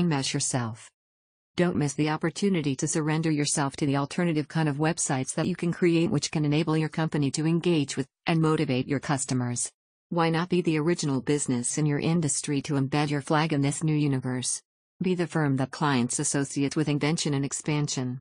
Enmesh yourself. Don't miss the opportunity to surrender yourself to the alternative kind of websites that you can create which can enable your company to engage with and motivate your customers. Why not be the original business in your industry to embed your flag in this new universe? Be the firm that clients associate with invention and expansion.